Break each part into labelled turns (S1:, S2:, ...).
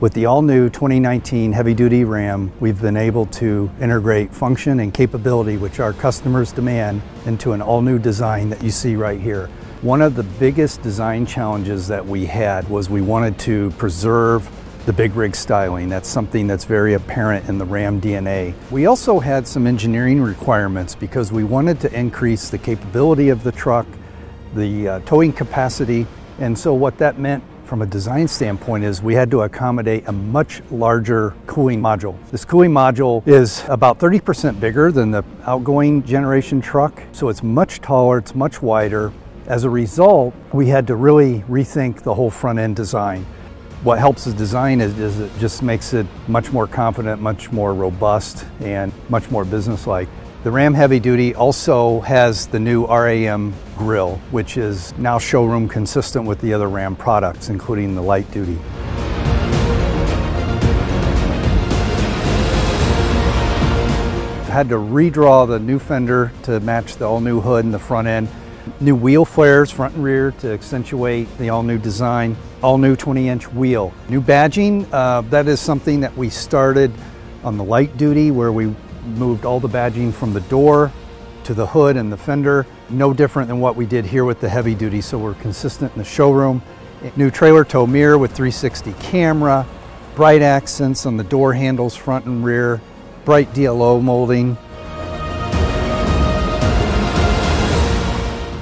S1: With the all-new 2019 heavy-duty Ram, we've been able to integrate function and capability which our customers demand into an all-new design that you see right here. One of the biggest design challenges that we had was we wanted to preserve the big rig styling. That's something that's very apparent in the Ram DNA. We also had some engineering requirements because we wanted to increase the capability of the truck, the uh, towing capacity, and so what that meant from a design standpoint is we had to accommodate a much larger cooling module. This cooling module is about 30% bigger than the outgoing generation truck, so it's much taller, it's much wider. As a result, we had to really rethink the whole front end design. What helps the design is, is it just makes it much more confident, much more robust, and much more businesslike. The Ram Heavy Duty also has the new RAM grille, which is now showroom consistent with the other Ram products, including the light duty. Had to redraw the new fender to match the all-new hood and the front end. New wheel flares, front and rear, to accentuate the all-new design. All-new 20-inch wheel. New badging, uh, that is something that we started on the light duty where we moved all the badging from the door to the hood and the fender. No different than what we did here with the heavy duty, so we're consistent in the showroom. New trailer tow mirror with 360 camera, bright accents on the door handles front and rear, bright DLO molding.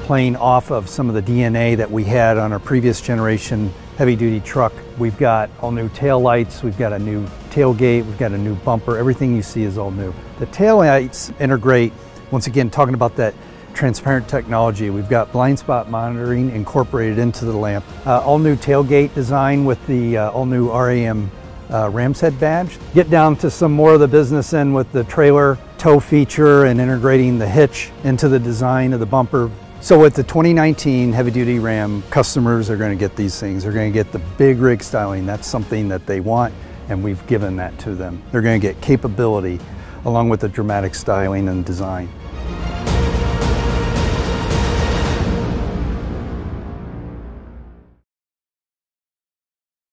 S1: Playing off of some of the DNA that we had on our previous generation heavy duty truck. We've got all new tail lights, we've got a new tailgate, we've got a new bumper, everything you see is all new. The tail lights integrate, once again, talking about that transparent technology. We've got blind spot monitoring incorporated into the lamp. Uh, all new tailgate design with the uh, all new RAM uh, Ram's Head badge. Get down to some more of the business end with the trailer tow feature and integrating the hitch into the design of the bumper so with the 2019 heavy duty Ram, customers are going to get these things. They're going to get the big rig styling. That's something that they want and we've given that to them. They're going to get capability along with the dramatic styling and design.